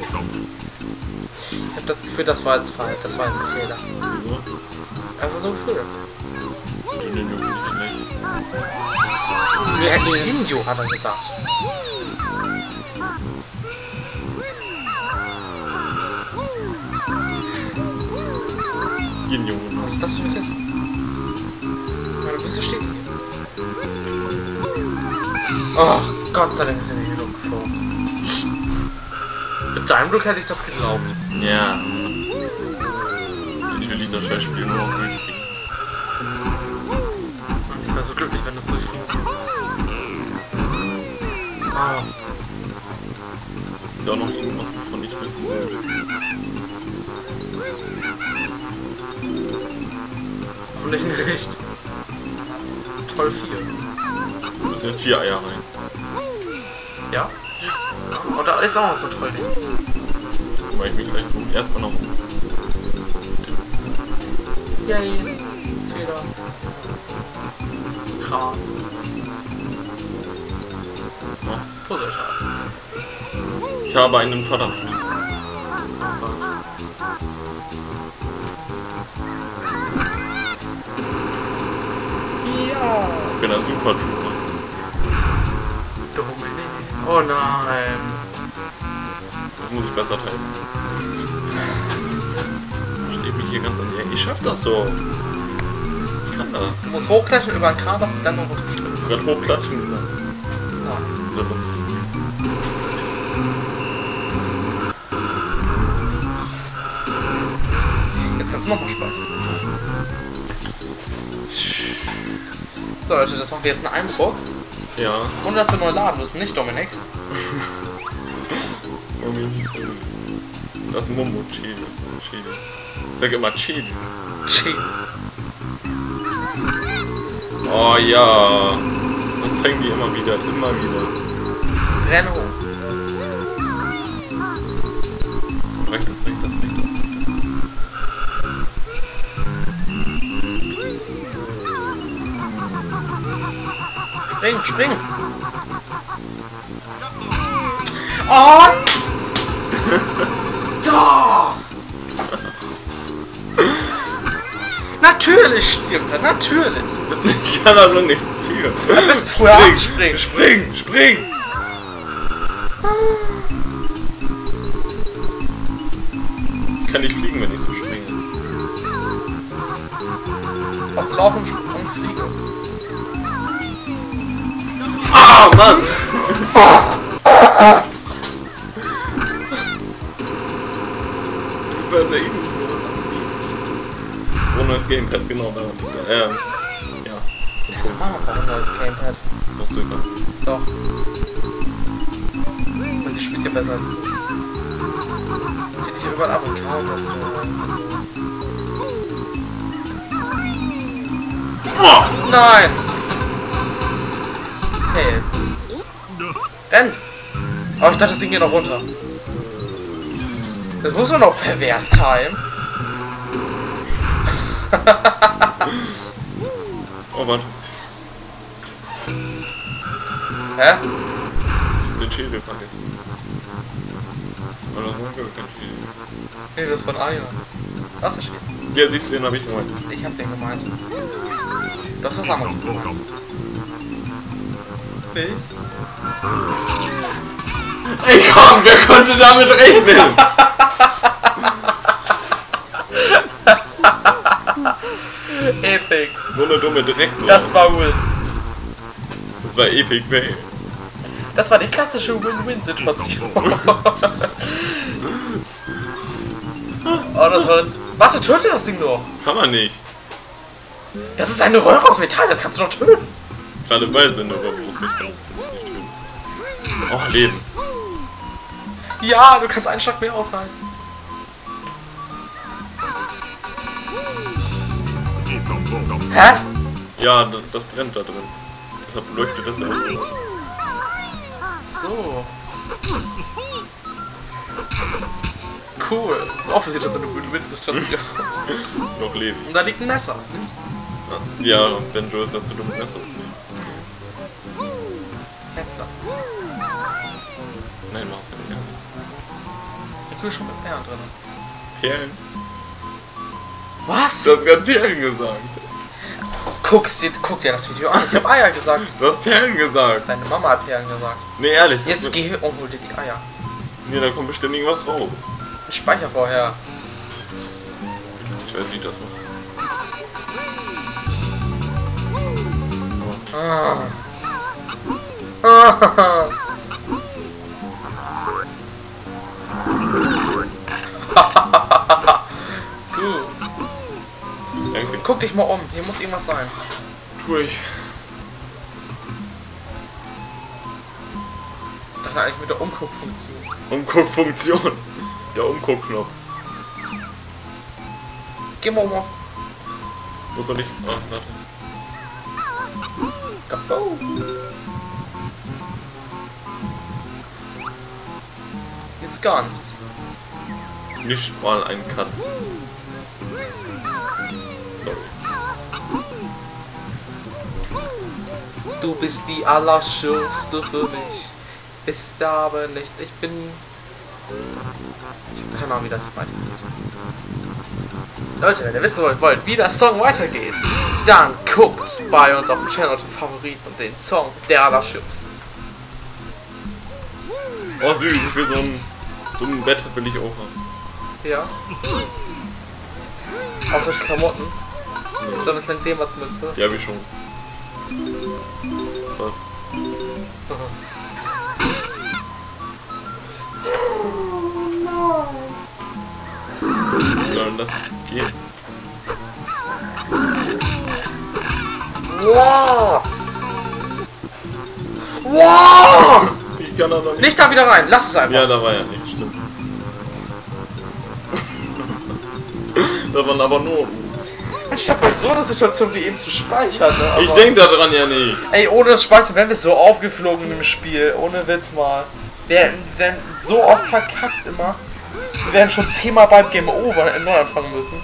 Ich habe das Gefühl, das war jetzt falsch. Das war jetzt ein Fehler. Wieso? Einfach so ein Gefühl. Jinjo hat er gesagt. Jinjo. Was ist das für mich ist? Meine Füße steht hier. Ach, Gott sei Dank Luft geflogen. Mit deinem Glück hätte ich das geglaubt. Ja. Ich will dieser Scheißspiel nur noch durchkriegen. Ich wäre so glücklich, wenn das durchging. Ah, Ist ja auch noch irgendwas, wovon ich wissen will. hoffentlich nicht. Toll 4. Da müssen jetzt vier Eier rein. Ja? Und da ist auch noch so ein toll Ding. Weil ich mich gleich um. Erstmal noch um. Yay. Feder. Kram. Ja. Puzzleschal. Ich habe einen Verdacht. Oh Gott. Ja. Ich bin ein Super Trooper. Dominik. Oh nein. Muss ich besser teilen. Steht mich hier ganz an die Ecke. Ich schaff das doch. Ich kann das. Du musst hochklatschen über einen Kran und dann noch runterspringen. Hast du gerade hochklatschen gesagt? Ja. Sehr lustig. Jetzt kannst du nochmal speichern. So Leute, das macht jetzt einen Eindruck. Ja. Und dass wir neu laden müssen, nicht Dominik? Irgendwie. Das Momo Chile. Chile. Ich sag immer Chile. Chi. Oh ja. Das zeigen die immer wieder, immer wieder. Renn hoch. Rechtes, rechtes, rechtes, rechtes. Spring, spring. Oh! Natürlich stirbt er, natürlich. Ich kann aber nichts hier. Du bist früher abspringen. Spring, spring! Ich kann nicht fliegen, wenn ich so springe. Auf laufen und sp- und fliege. Ah, Mann! Ich weiß nicht, das Gamepad, genau da. Ähm, ja. Ah, noch ein neues Gamepad. Noch circa. Doch. Und sie spielt ja besser als du. Zieh dich überall ab und kaum, dass du. Oh, nein! Fail. Renn! Oh, ich dachte, das Ding geht noch runter. Das muss man noch pervers timen. Oh, warte. Hä? Den Schädel vergessen. Oder so, kein Schädel. Nee, das ist von Aja. Was ist Ja, siehst du, den habe ich gemeint. Ich hab den gemeint. Du hast was anderes gemeint. Nicht? Ey, komm, wer konnte damit rechnen? Epic. So eine dumme Drecksau. Das war wohl. das war Epic Fail. Das war die klassische Win-Win-Situation. oh, das war. Warte, töte das Ding doch. Kann man nicht. Das ist eine Röhre aus Metall, das kannst du doch töten. Gerade weil sind aber bloß mich kann das kann ich nicht töten. Oh, Leben. Ja, du kannst einen Schlag mehr aushalten. Hä? Ja, das, das brennt da drin. Deshalb leuchtet das auch so. So. Cool. So offensichtlich das ist eine Win-Win-Situation. Noch leben. Und da liegt ein Messer. Nimm's. Ja, Benjo ist ja zu dumm, Messer zu nehmen. Nein, mach's ja nicht. Kühlschrank mit Perlen drin. Perlen? Was? Du hast gerade Perlen gesagt. Guckst dir, guck dir das Video an. Ich habe Eier gesagt. Du hast Perlen gesagt. Deine Mama hat Perlen gesagt. Nee, ehrlich. Jetzt geh und hol dir die Eier. Nee, da kommt bestimmt irgendwas raus. Speicher vorher. Ich weiß, wie ich das mache. Ah. Ah. Danke. Guck dich mal um. Hier muss irgendwas sein. Tu ich. Dachte eigentlich mit der Umguckfunktion. Umguckfunktion. Der Umguckknopf. Geh mal um. Wo soll ich. Ah, warte. Kapo. Hier ist gar nichts. Nicht mal ein Katz. Du bist die Allerschürfste für mich. Ist aber nicht. Ich bin. Ich keine Ahnung, wie das weitergeht. Leute, wenn ihr wissen wollt, wie der Song weitergeht, dann guckt bei uns auf dem Channel den Favorit und den Song der Allerschürfste. Oh süß, ich will so ein. So ein Bett will ich auch haben. Ja. Aus solchen Klamotten. So eine kleine Seemannsmütze. Die habe ich schon. Was? Wie soll denn das gehen? Wow! Wow! Ich kann da noch nicht. Nicht da wieder rein, lass es einfach. Ja, da war ja nichts, stimmt. da waren aber nur. Anstatt bei so einer Situation wie eben zu speichern, ne? Ich Aber- denk da dran ja nicht. Ey, ohne das Speichern wären wir so aufgeflogen im Spiel. Ohne Witz mal. Wir wären so oft verkackt immer. Wir wären schon zehnmal beim Game Over neu anfangen müssen.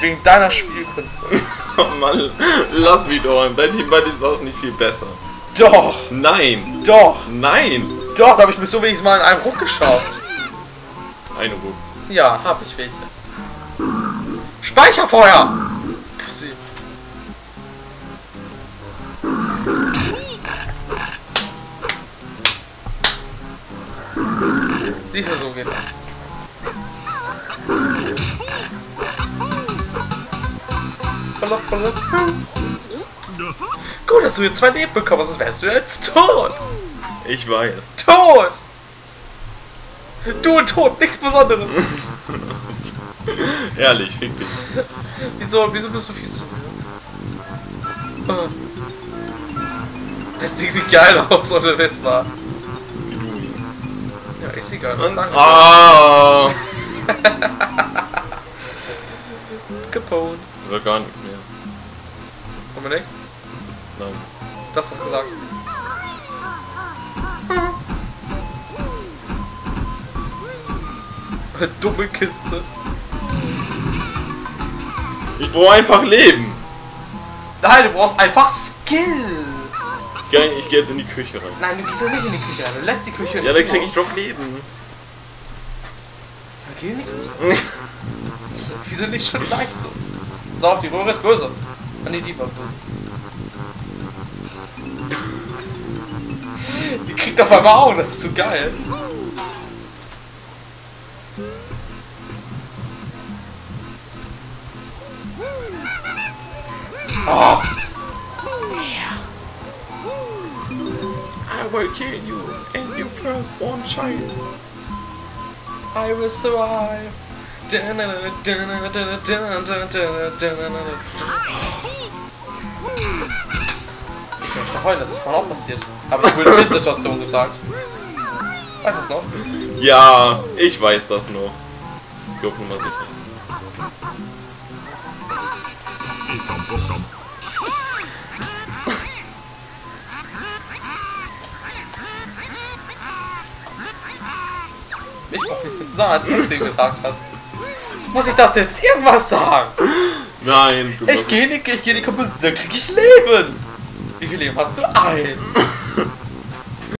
Wegen deiner Spielkünste. Oh Mann, lass mich doch. Bei Team Buddies war es nicht viel besser. Doch, Nein, doch, nein. doch, da habe ich mich so wenigstens mal in einem Ruck geschafft. Eine Ruhe. Ja, hab ich welche. Speicherfeuer! Pussy. Siehst du, so geht das. Gut, dass du jetzt zwei Leben bekommen hast, sonst wärst du jetzt tot. Ich weiß. Tot! Du und tot, nichts Besonderes. Ehrlich, fick dich. Wieso, wieso bist du viel zu Das Ding sieht geil aus, ohne Witz war. Ja, ist egal. Danke. Ah! Capone. Oder gar nichts mehr. Dominik, Nein. du hast es gesagt. Dumme Kiste. Ich brauche einfach Leben. Nein, du brauchst einfach Skill. Ich gehe geh jetzt in die Küche rein. Nein, du gehst ja nicht in die Küche rein. Du lässt die Küche Ja, dann krieg ich doch Leben. Ja, geh in die Küche. Die sind nicht schon gleich so. So, auf, die Röhre ist böse. Ah, nee, die war böse. Die kriegt auf einmal Augen, das ist so geil. Oh, I will kill you and your firstborn child. I will survive. Ich möchte heulen, das ist vorhin auch passiert. Aber ich wurde in Situation gesagt. Weißt du es noch? Ja, ich weiß das noch. Ich hoffe mal sicher. Ich brauch nicht mehr zu sagen, als ihm gesagt hat. Muss ich dazu jetzt irgendwas sagen? Nein, du Ich gehe in die, ich geh in die Komposition, dann krieg ich Leben. Wie viel Leben hast du? Ein.